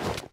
you